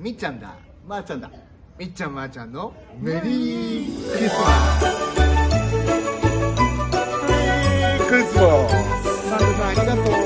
みっちゃんだ。まー、あ、ちゃんだ。みっちゃんまー、あ、ちゃんのメリークリスマス。マンドさんありがとう。